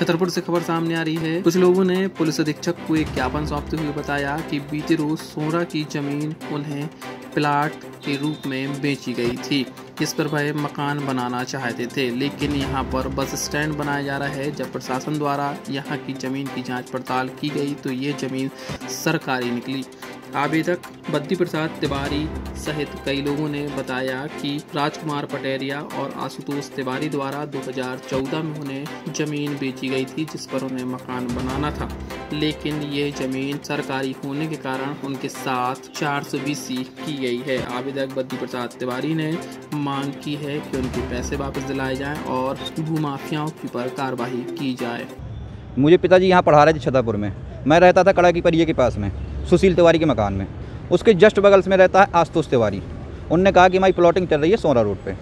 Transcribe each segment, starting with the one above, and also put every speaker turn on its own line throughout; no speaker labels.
छतरपुर से खबर सामने आ रही है। कुछ लोगों ने पुलिस अधीक्षक को एक ज्ञापन सौंपते हुए बताया कि बीते रोज सोरा की ज़मीन उन्हें प्लाट के रूप में बेची गई थी इस पर वह मकान बनाना चाहते थे। लेकिन यहाँ पर बस स्टैंड बनाया जा रहा है। जब प्रशासन द्वारा यहाँ की ज़मीन की जाँच पड़ताल की गई तो ये ज़मीन सरकारी निकली। आवेदक बद्दी प्रसाद तिवारी सहित कई लोगों ने बताया कि राजकुमार पटेरिया और आशुतोष तिवारी द्वारा 2014 में उन्हें ज़मीन बेची गई थी, जिस पर उन्हें मकान बनाना था। लेकिन ये ज़मीन सरकारी होने के कारण उनके साथ चार सौ की गई है। आवेदक बद्दी प्रसाद तिवारी ने मांग की है कि उनके पैसे वापस दिलाए जाएँ और भूमाफियाओं के पर कार्रवाई की जाए।
मुझे पिताजी यहाँ पढ़ा रहे थे छतरपुर में। मैं रहता था कड़ाकी परिये के पास में। सुशील तिवारी के मकान में। उसके जस्ट बगल में रहता है आशुतोष तिवारी। उनने कहा कि हमारी प्लॉटिंग चल रही है सोना रोड पर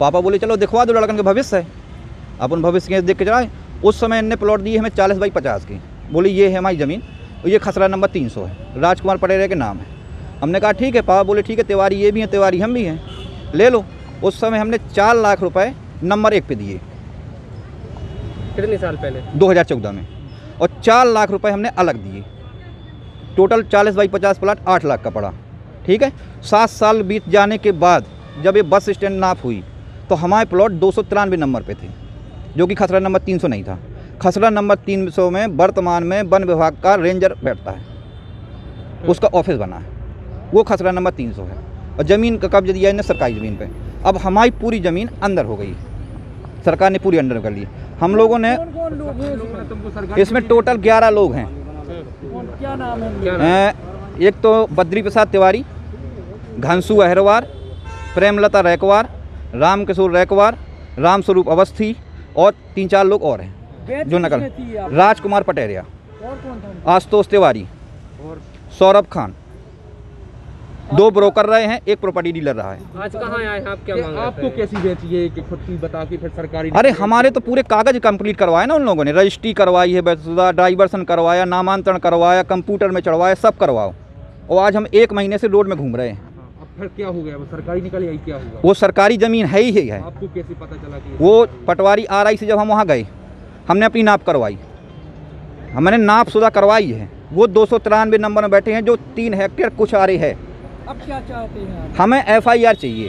पापा बोले चलो दिखवा दो लड़कन के भविष्य है। अपन भविष्य के देख के चलाएँ। उस समय इनने प्लॉट दिए हमें चालीस बाई पचास की। बोली ये है हमारी ज़मीन और ये खसरा नंबर तीन सौ है। राजकुमार पटेरे के नाम है। हमने कहा ठीक है। पापा बोले ठीक है तिवारी ये भी हैं तिवारी हम भी हैं। ले लो। उस समय हमने चार लाख रुपए नंबर एक पे दिए।
कितने साल पहले?
2014 में। और चार लाख रुपए हमने अलग दिए। टोटल चालीस बाई पचास प्लाट आठ लाख का पड़ा। ठीक है? सात साल बीत जाने के बाद जब ये बस स्टैंड नाप हुई तो हमारे प्लॉट दो सौ तिरानवे नंबर पे थे जो कि खसरा नंबर तीन सौ नहीं था। खसरा नंबर तीन सौ में वर्तमान में वन विभाग का रेंजर बैठता है। उसका ऑफ़िस बना है। वो खसरा नंबर तीन सौ है। और ज़मीन का कब्जा दिया इन्हें सरकारी ज़मीन पे। अब हमारी पूरी ज़मीन अंदर हो गई। सरकार ने पूरी अंदर कर ली। हम लोगों ने इसमें टोटल ग्यारह लोग हैं।
क्या नाम है
एक तो बद्री प्रसाद तिवारी घनसू अहरवार प्रेमलता रैकवार राम किशोर रैकवार रामस्वरूप अवस्थी और तीन चार लोग और हैं जो नकल राजकुमार पटेरिया
और कौन था
आशुतोष तिवारी सौरभ खान। दो ब्रोकर रहे हैं एक प्रॉपर्टी डीलर रहा है।
आज कहाँ आए हैं? आप क्या मांग रहे
आपको कैसी बेची है कि खुद की बता के फिर सरकारी
अरे हमारे तो पूरे कागज़ कंप्लीट करवाए ना उन लोगों ने। रजिस्ट्री करवाई है बेसुदा ड्राइवर्सन करवाया नामांतरण करवाया कंप्यूटर में चढ़वाया सब करवाओ। और आज हम एक महीने से रोड में घूम रहे हैं।
हाँ, फिर क्या हो गया? वो सरकारी निकल आई क्या होगा
वो सरकारी ज़मीन है ही ही। है
आपको कैसे पता चला कि
वो पटवारी आर आई से जब हम वहाँ गए हमने अपनी नाप करवाई। हमने नाप सुधा करवाई है। वो दो सौ तिरानवे नंबर में बैठे हैं जो तीन हेक्टेयर कुछ आ रही है।
अब क्या चाहते हैं
हमें एफ़ आई आर चाहिए।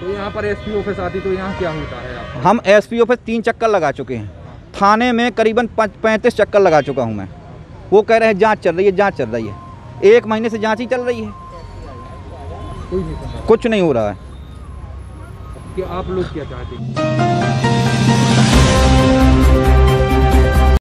तो यहाँ पर एसपी ऑफ़िस आती तो यहाँ क्या होता है आप
हम एस पी ऑफ़िस तीन चक्कर लगा चुके हैं। थाने में करीबन पैंतीस चक्कर लगा चुका हूँ मैं। वो कह रहे हैं जाँच चल रही है जाँच चल रही है। एक महीने से जाँच ही चल रही है। कुछ नहीं हो रहा है।
कि आप लोग क्या चाहते हैं?